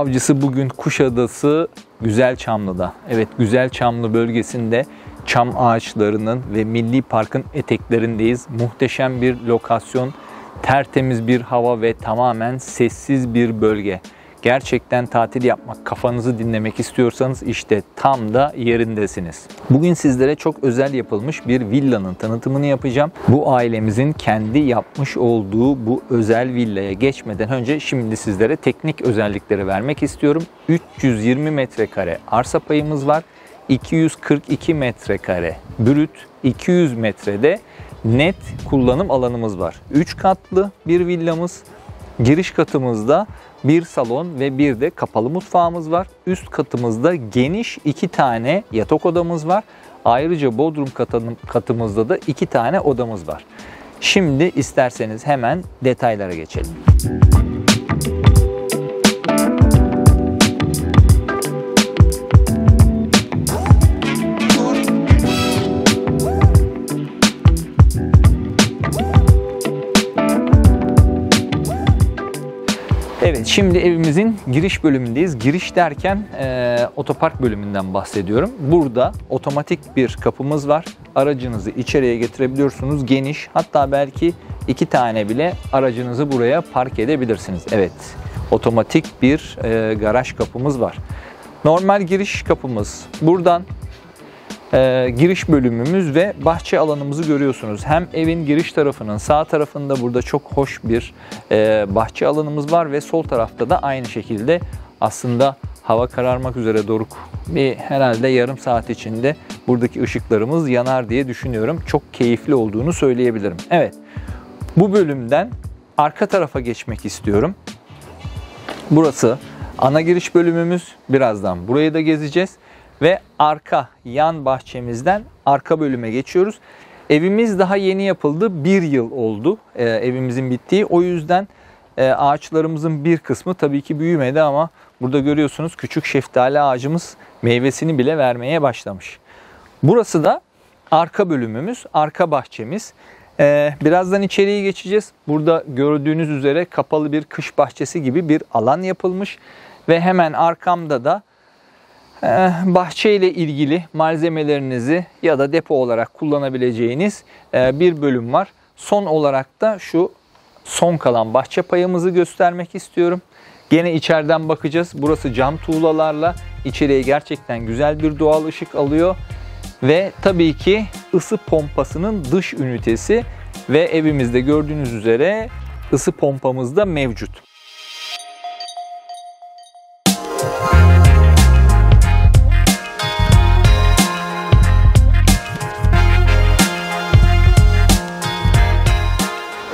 avcısı bugün Kuşadası Güzel Çamlı'da. Evet Güzel Çamlı bölgesinde çam ağaçlarının ve milli parkın eteklerindeyiz. Muhteşem bir lokasyon, tertemiz bir hava ve tamamen sessiz bir bölge. Gerçekten tatil yapmak, kafanızı dinlemek istiyorsanız işte tam da yerindesiniz. Bugün sizlere çok özel yapılmış bir villanın tanıtımını yapacağım. Bu ailemizin kendi yapmış olduğu bu özel villaya geçmeden önce şimdi sizlere teknik özellikleri vermek istiyorum. 320 metrekare arsa payımız var. 242 metrekare brüt, 200 metrede net kullanım alanımız var. 3 katlı bir villamız. Giriş katımızda bir salon ve bir de kapalı mutfağımız var. Üst katımızda geniş iki tane yatak odamız var. Ayrıca bodrum katımızda da iki tane odamız var. Şimdi isterseniz hemen detaylara geçelim. Evet, şimdi evimizin giriş bölümündeyiz. Giriş derken e, otopark bölümünden bahsediyorum. Burada otomatik bir kapımız var. Aracınızı içeriye getirebiliyorsunuz. Geniş, hatta belki iki tane bile aracınızı buraya park edebilirsiniz. Evet, otomatik bir e, garaj kapımız var. Normal giriş kapımız buradan e, giriş bölümümüz ve bahçe alanımızı görüyorsunuz. Hem evin giriş tarafının sağ tarafında burada çok hoş bir e, bahçe alanımız var ve sol tarafta da aynı şekilde aslında hava kararmak üzere Doruk bir herhalde yarım saat içinde buradaki ışıklarımız yanar diye düşünüyorum. Çok keyifli olduğunu söyleyebilirim. Evet bu bölümden arka tarafa geçmek istiyorum. Burası ana giriş bölümümüz. Birazdan burayı da gezeceğiz ve arka yan bahçemizden arka bölüme geçiyoruz. Evimiz daha yeni yapıldı. Bir yıl oldu e, evimizin bittiği. O yüzden e, ağaçlarımızın bir kısmı tabii ki büyümedi ama burada görüyorsunuz küçük şeftali ağacımız meyvesini bile vermeye başlamış. Burası da arka bölümümüz, arka bahçemiz. Ee, birazdan içeriye geçeceğiz. Burada gördüğünüz üzere kapalı bir kış bahçesi gibi bir alan yapılmış. Ve hemen arkamda da bahçe ile ilgili malzemelerinizi ya da depo olarak kullanabileceğiniz eh, bir bölüm var. Son olarak da şu son kalan bahçe payımızı göstermek istiyorum. Gene içeriden bakacağız. Burası cam tuğlalarla içeriye gerçekten güzel bir doğal ışık alıyor. Ve tabii ki ısı pompasının dış ünitesi ve evimizde gördüğünüz üzere ısı pompamız da mevcut.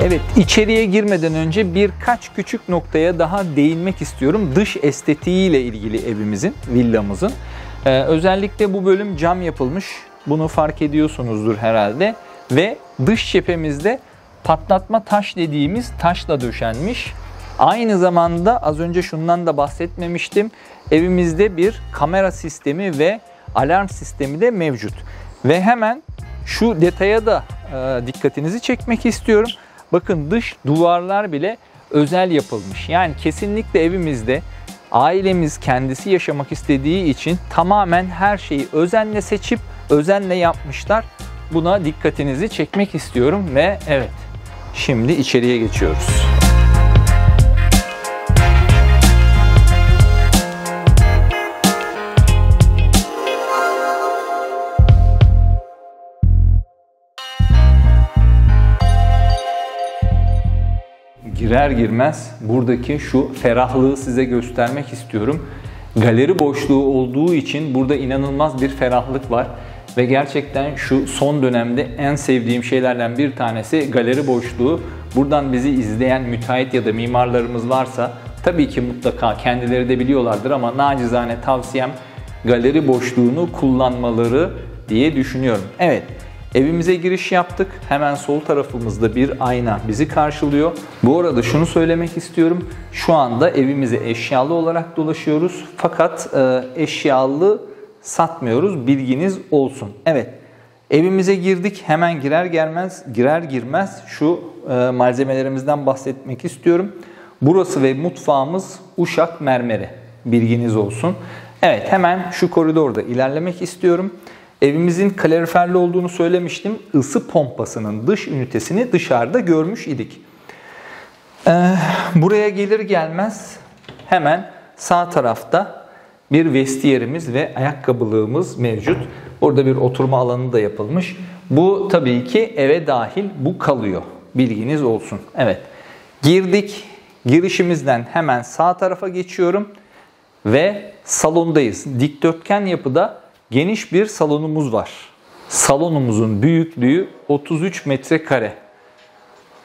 Evet, içeriye girmeden önce birkaç küçük noktaya daha değinmek istiyorum. Dış estetiğiyle ilgili evimizin, villamızın. Ee, özellikle bu bölüm cam yapılmış. Bunu fark ediyorsunuzdur herhalde. Ve dış cephemizde patlatma taş dediğimiz taşla döşenmiş. Aynı zamanda az önce şundan da bahsetmemiştim. Evimizde bir kamera sistemi ve alarm sistemi de mevcut. Ve hemen şu detaya da e, dikkatinizi çekmek istiyorum. Bakın dış duvarlar bile özel yapılmış. Yani kesinlikle evimizde ailemiz kendisi yaşamak istediği için tamamen her şeyi özenle seçip özenle yapmışlar. Buna dikkatinizi çekmek istiyorum ve evet şimdi içeriye geçiyoruz. Girer girmez buradaki şu ferahlığı size göstermek istiyorum. Galeri boşluğu olduğu için burada inanılmaz bir ferahlık var. Ve gerçekten şu son dönemde en sevdiğim şeylerden bir tanesi galeri boşluğu. Buradan bizi izleyen müteahhit ya da mimarlarımız varsa tabii ki mutlaka kendileri de biliyorlardır ama nacizane tavsiyem galeri boşluğunu kullanmaları diye düşünüyorum. Evet Evimize giriş yaptık. Hemen sol tarafımızda bir ayna bizi karşılıyor. Bu arada şunu söylemek istiyorum. Şu anda evimize eşyalı olarak dolaşıyoruz. Fakat e, eşyalı satmıyoruz. Bilginiz olsun. Evet. Evimize girdik. Hemen girer gelmez, girer girmez şu e, malzemelerimizden bahsetmek istiyorum. Burası ve mutfağımız Uşak mermeri. Bilginiz olsun. Evet hemen şu koridorda ilerlemek istiyorum. Evimizin kaloriferli olduğunu söylemiştim. Isı pompasının dış ünitesini dışarıda görmüş idik. Ee, buraya gelir gelmez hemen sağ tarafta bir vestiyerimiz ve ayakkabılığımız mevcut. Burada bir oturma alanı da yapılmış. Bu tabii ki eve dahil bu kalıyor. Bilginiz olsun. Evet. Girdik. Girişimizden hemen sağ tarafa geçiyorum ve salondayız. Dikdörtgen yapıda geniş bir salonumuz var. Salonumuzun büyüklüğü 33 metrekare.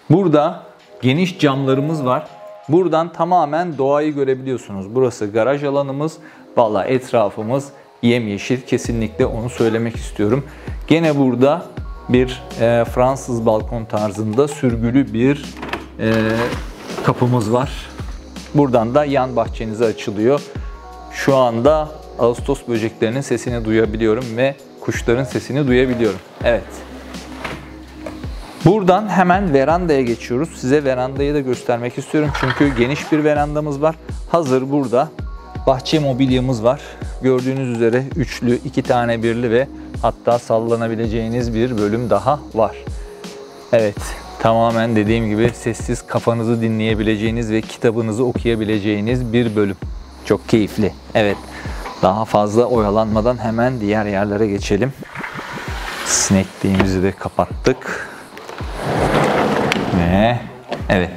Burada geniş camlarımız var. Buradan tamamen doğayı görebiliyorsunuz. Burası garaj alanımız. Valla etrafımız yemyeşil. Kesinlikle onu söylemek istiyorum. Gene burada bir e, Fransız balkon tarzında sürgülü bir e, kapımız var. Buradan da yan bahçenize açılıyor. Şu anda Ağustos böceklerinin sesini duyabiliyorum ve kuşların sesini duyabiliyorum. Evet. Buradan hemen verandaya geçiyoruz. Size verandayı da göstermek istiyorum. Çünkü geniş bir verandamız var. Hazır burada bahçe mobilyamız var. Gördüğünüz üzere üçlü, iki tane birli ve hatta sallanabileceğiniz bir bölüm daha var. Evet, tamamen dediğim gibi sessiz kafanızı dinleyebileceğiniz ve kitabınızı okuyabileceğiniz bir bölüm. Çok keyifli. Evet, daha fazla oyalanmadan hemen diğer yerlere geçelim. Sinekliğimizi de kapattık. Ve evet.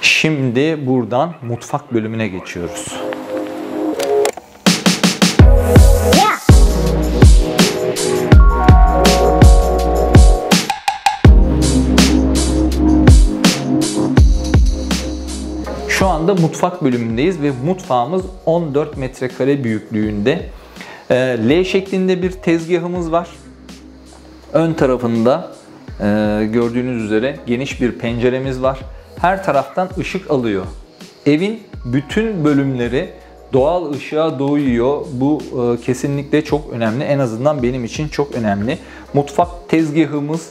Şimdi buradan mutfak bölümüne geçiyoruz. Anda mutfak bölümündeyiz ve mutfağımız 14 metrekare büyüklüğünde. Ee, L şeklinde bir tezgahımız var. Ön tarafında e, gördüğünüz üzere geniş bir penceremiz var. Her taraftan ışık alıyor. Evin bütün bölümleri doğal ışığa doyuyor. Bu e, kesinlikle çok önemli. En azından benim için çok önemli. Mutfak tezgahımız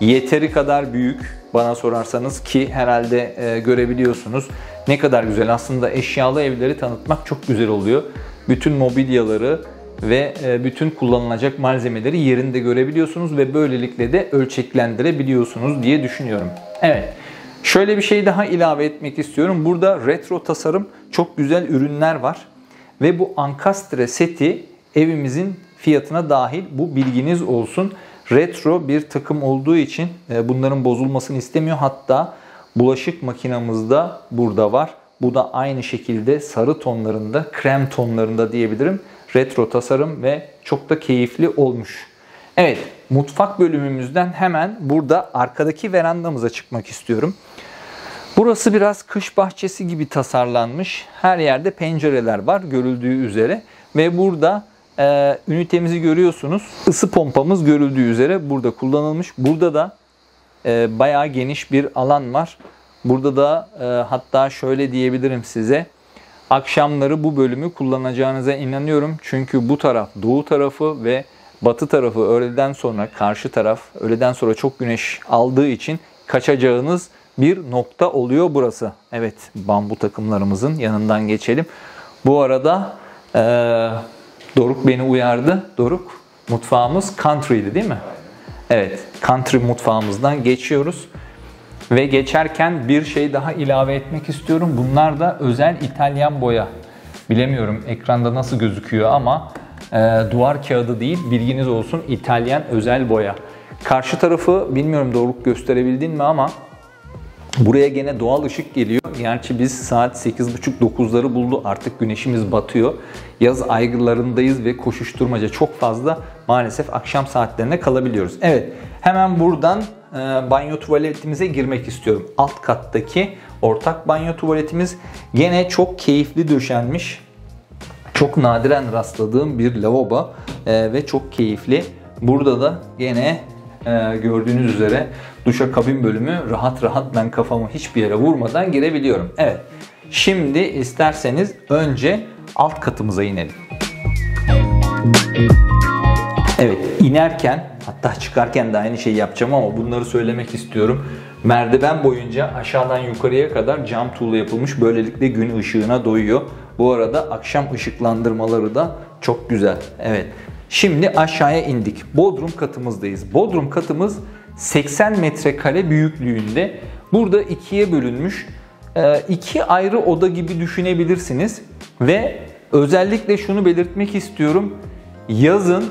yeteri kadar büyük bana sorarsanız ki herhalde e, görebiliyorsunuz. Ne kadar güzel aslında eşyalı evleri tanıtmak çok güzel oluyor. Bütün mobilyaları ve e, bütün kullanılacak malzemeleri yerinde görebiliyorsunuz ve böylelikle de ölçeklendirebiliyorsunuz diye düşünüyorum. Evet. Şöyle bir şey daha ilave etmek istiyorum. Burada retro tasarım çok güzel ürünler var. Ve bu ankastre seti evimizin fiyatına dahil. Bu bilginiz olsun. Retro bir takım olduğu için e, bunların bozulmasını istemiyor. Hatta bulaşık makinamızda burada var. Bu da aynı şekilde sarı tonlarında, krem tonlarında diyebilirim. Retro tasarım ve çok da keyifli olmuş. Evet, mutfak bölümümüzden hemen burada arkadaki verandamıza çıkmak istiyorum. Burası biraz kış bahçesi gibi tasarlanmış. Her yerde pencereler var görüldüğü üzere. Ve burada e, ünitemizi görüyorsunuz. Isı pompamız görüldüğü üzere burada kullanılmış. Burada da e, bayağı geniş bir alan var. Burada da e, hatta şöyle diyebilirim size. Akşamları bu bölümü kullanacağınıza inanıyorum. Çünkü bu taraf doğu tarafı ve batı tarafı öğleden sonra karşı taraf öğleden sonra çok güneş aldığı için kaçacağınız bir nokta oluyor burası. Evet bambu takımlarımızın yanından geçelim. Bu arada e, Doruk beni uyardı. Doruk mutfağımız country'di değil mi? Evet country mutfağımızdan geçiyoruz. Ve geçerken bir şey daha ilave etmek istiyorum. Bunlar da özel İtalyan boya. Bilemiyorum ekranda nasıl gözüküyor ama e, duvar kağıdı değil bilginiz olsun İtalyan özel boya. Karşı tarafı bilmiyorum doğruluk gösterebildin mi ama buraya gene doğal ışık geliyor. Gerçi biz saat 8.30-9'ları buldu artık güneşimiz batıyor. Yaz aygırlarındayız ve koşuşturmaca çok fazla maalesef akşam saatlerine kalabiliyoruz. Evet hemen buradan e, banyo tuvaletimize girmek istiyorum. Alt kattaki ortak banyo tuvaletimiz gene çok keyifli döşenmiş. Çok nadiren rastladığım bir lavabo e, ve çok keyifli. Burada da gene e, gördüğünüz üzere duşa kabin bölümü rahat rahat ben kafamı hiçbir yere vurmadan girebiliyorum. Evet. Şimdi isterseniz önce alt katımıza inelim. Evet inerken hatta çıkarken de aynı şeyi yapacağım ama bunları söylemek istiyorum. Merdiven boyunca aşağıdan yukarıya kadar cam tuğla yapılmış. Böylelikle gün ışığına doyuyor. Bu arada akşam ışıklandırmaları da çok güzel. Evet. Şimdi aşağıya indik. Bodrum katımızdayız. Bodrum katımız 80 metrekare büyüklüğünde. Burada ikiye bölünmüş. Ee, iki ayrı oda gibi düşünebilirsiniz. Ve özellikle şunu belirtmek istiyorum. Yazın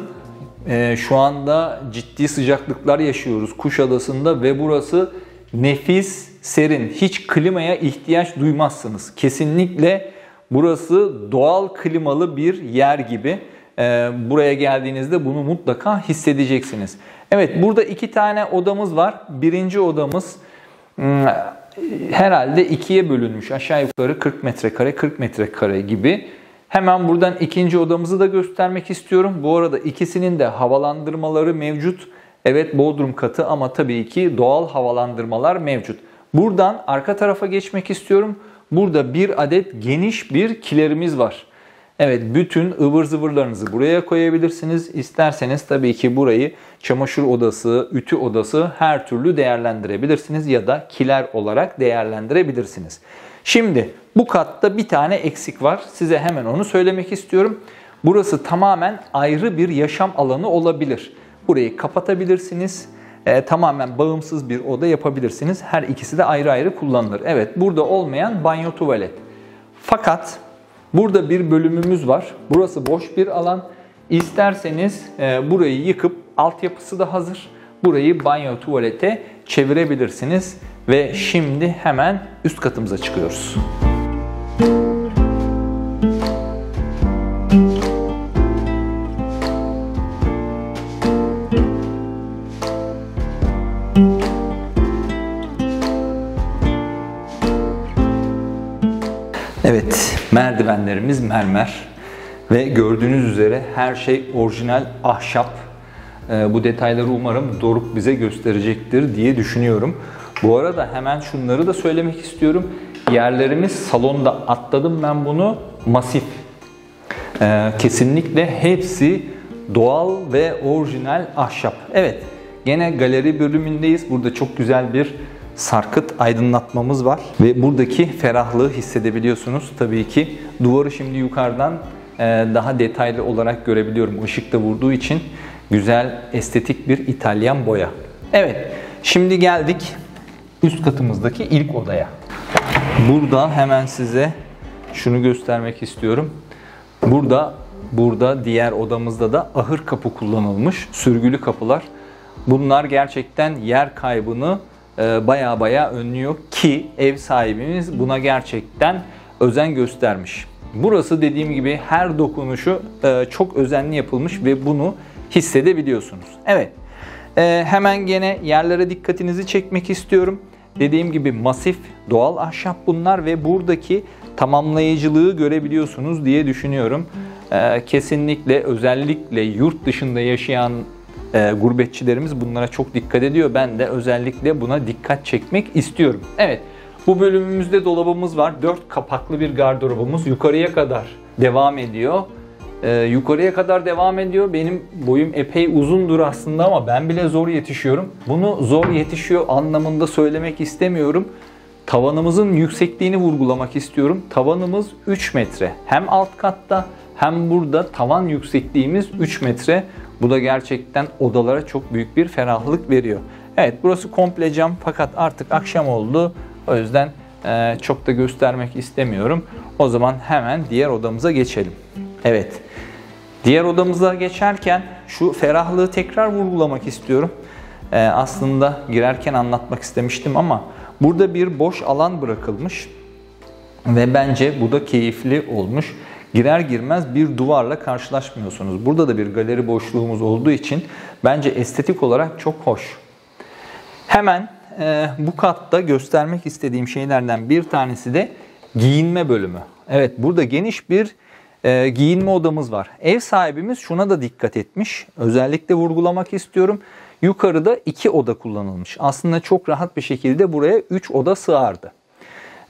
e, şu anda ciddi sıcaklıklar yaşıyoruz Kuşadası'nda ve burası nefis, serin. Hiç klimaya ihtiyaç duymazsınız. Kesinlikle burası doğal klimalı bir yer gibi. Ee, buraya geldiğinizde bunu mutlaka hissedeceksiniz. Evet burada iki tane odamız var. Birinci odamız hmm, herhalde ikiye bölünmüş. Aşağı yukarı 40 metrekare 40 metrekare gibi. Hemen buradan ikinci odamızı da göstermek istiyorum. Bu arada ikisinin de havalandırmaları mevcut. Evet bodrum katı ama tabii ki doğal havalandırmalar mevcut. Buradan arka tarafa geçmek istiyorum. Burada bir adet geniş bir kilerimiz var. Evet bütün ıvır zıvırlarınızı buraya koyabilirsiniz. İsterseniz tabii ki burayı çamaşır odası, ütü odası her türlü değerlendirebilirsiniz ya da kiler olarak değerlendirebilirsiniz. Şimdi bu katta bir tane eksik var. Size hemen onu söylemek istiyorum. Burası tamamen ayrı bir yaşam alanı olabilir. Burayı kapatabilirsiniz. E, tamamen bağımsız bir oda yapabilirsiniz. Her ikisi de ayrı ayrı kullanılır. Evet burada olmayan banyo tuvalet. Fakat burada bir bölümümüz var. Burası boş bir alan. İsterseniz e, burayı yıkıp altyapısı da hazır. Burayı banyo tuvalete çevirebilirsiniz. Ve şimdi hemen üst katımıza çıkıyoruz. Evet, merdivenlerimiz mermer ve gördüğünüz üzere her şey orijinal ahşap. Ee, bu detayları umarım Doruk bize gösterecektir diye düşünüyorum. Bu arada hemen şunları da söylemek istiyorum. Yerlerimiz salonda atladım ben bunu masif. Ee, kesinlikle hepsi doğal ve orijinal ahşap. Evet, gene galeri bölümündeyiz. Burada çok güzel bir sarkıt aydınlatmamız var ve buradaki ferahlığı hissedebiliyorsunuz. Tabii ki duvarı şimdi yukarıdan e, daha detaylı olarak görebiliyorum. Işık da vurduğu için güzel, estetik bir İtalyan boya. Evet, şimdi geldik üst katımızdaki ilk odaya. Burada hemen size şunu göstermek istiyorum. Burada burada diğer odamızda da ahır kapı kullanılmış. Sürgülü kapılar. Bunlar gerçekten yer kaybını baya baya önlüyor ki ev sahibimiz buna gerçekten özen göstermiş. Burası dediğim gibi her dokunuşu e, çok özenli yapılmış ve bunu hissedebiliyorsunuz. Evet e, hemen gene yerlere dikkatinizi çekmek istiyorum. Dediğim gibi masif doğal ahşap bunlar ve buradaki tamamlayıcılığı görebiliyorsunuz diye düşünüyorum. E, kesinlikle özellikle yurt dışında yaşayan e, gurbetçilerimiz bunlara çok dikkat ediyor. Ben de özellikle buna dikkat çekmek istiyorum. Evet bu bölümümüzde dolabımız var. 4 kapaklı bir gardırobumuz yukarıya kadar devam ediyor. Ee, yukarıya kadar devam ediyor. Benim boyum epey uzundur aslında ama ben bile zor yetişiyorum. Bunu zor yetişiyor anlamında söylemek istemiyorum. Tavanımızın yüksekliğini vurgulamak istiyorum. Tavanımız 3 metre. Hem alt katta hem burada tavan yüksekliğimiz 3 metre. Bu da gerçekten odalara çok büyük bir ferahlık veriyor. Evet burası komple cam fakat artık akşam oldu. O yüzden e, çok da göstermek istemiyorum. O zaman hemen diğer odamıza geçelim. Evet. Diğer odamıza geçerken şu ferahlığı tekrar vurgulamak istiyorum. E, aslında girerken anlatmak istemiştim ama burada bir boş alan bırakılmış ve bence bu da keyifli olmuş girer girmez bir duvarla karşılaşmıyorsunuz. Burada da bir galeri boşluğumuz olduğu için bence estetik olarak çok hoş. Hemen e, bu katta göstermek istediğim şeylerden bir tanesi de giyinme bölümü. Evet burada geniş bir e, giyinme odamız var. Ev sahibimiz şuna da dikkat etmiş. Özellikle vurgulamak istiyorum. Yukarıda iki oda kullanılmış. Aslında çok rahat bir şekilde buraya üç oda sığardı.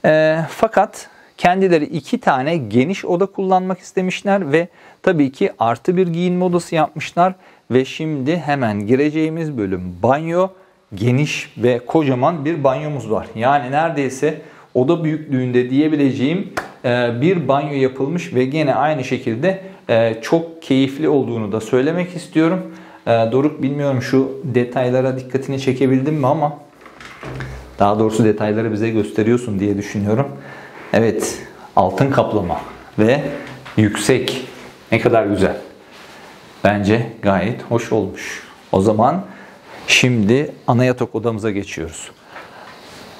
E, fakat Kendileri iki tane geniş oda kullanmak istemişler ve tabii ki artı bir giyinme odası yapmışlar. Ve şimdi hemen gireceğimiz bölüm banyo. geniş ve kocaman bir banyomuz var. Yani neredeyse oda büyüklüğünde diyebileceğim bir banyo yapılmış ve gene aynı şekilde e, çok keyifli olduğunu da söylemek istiyorum. E, Doruk bilmiyorum şu detaylara dikkatini çekebildim mi ama daha doğrusu detayları bize gösteriyorsun diye düşünüyorum. Evet altın kaplama ve yüksek ne kadar güzel. Bence gayet hoş olmuş. O zaman şimdi ana yatak odamıza geçiyoruz.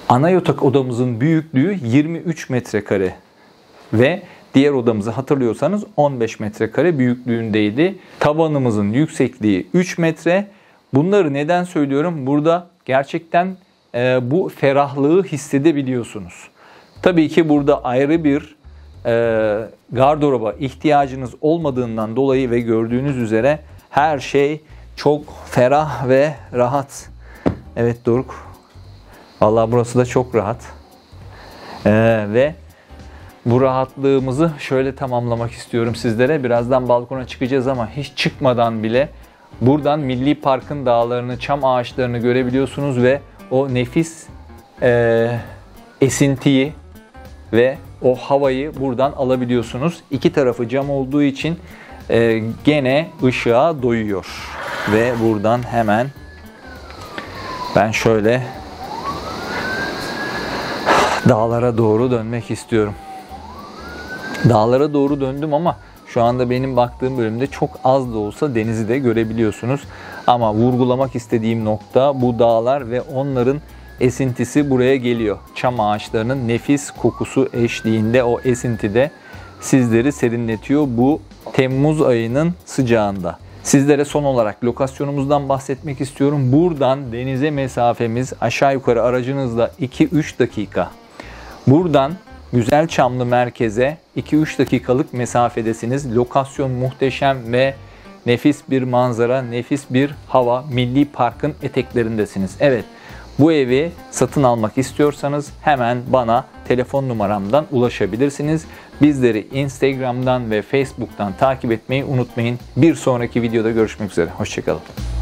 Ana yatak odamızın büyüklüğü 23 metrekare ve diğer odamızı hatırlıyorsanız 15 metrekare büyüklüğündeydi. Tavanımızın yüksekliği 3 metre. Bunları neden söylüyorum? Burada gerçekten e, bu ferahlığı hissedebiliyorsunuz. Tabii ki burada ayrı bir e, gardıroba ihtiyacınız olmadığından dolayı ve gördüğünüz üzere her şey çok ferah ve rahat. Evet Doruk. Vallahi burası da çok rahat. E, ve bu rahatlığımızı şöyle tamamlamak istiyorum sizlere. Birazdan balkona çıkacağız ama hiç çıkmadan bile buradan Milli Park'ın dağlarını, çam ağaçlarını görebiliyorsunuz ve o nefis e, esintiyi ve o havayı buradan alabiliyorsunuz. İki tarafı cam olduğu için e, gene ışığa doyuyor. Ve buradan hemen ben şöyle dağlara doğru dönmek istiyorum. Dağlara doğru döndüm ama şu anda benim baktığım bölümde çok az da olsa denizi de görebiliyorsunuz. Ama vurgulamak istediğim nokta bu dağlar ve onların esintisi buraya geliyor. Çam ağaçlarının nefis kokusu eşliğinde o esintide sizleri serinletiyor bu Temmuz ayının sıcağında. Sizlere son olarak lokasyonumuzdan bahsetmek istiyorum. Buradan denize mesafemiz aşağı yukarı aracınızla 2-3 dakika. Buradan Güzel Çamlı merkeze 2-3 dakikalık mesafedesiniz. Lokasyon muhteşem ve nefis bir manzara, nefis bir hava. Milli Park'ın eteklerindesiniz. Evet, bu evi satın almak istiyorsanız hemen bana telefon numaramdan ulaşabilirsiniz. Bizleri Instagram'dan ve Facebook'tan takip etmeyi unutmayın. Bir sonraki videoda görüşmek üzere. Hoşçakalın.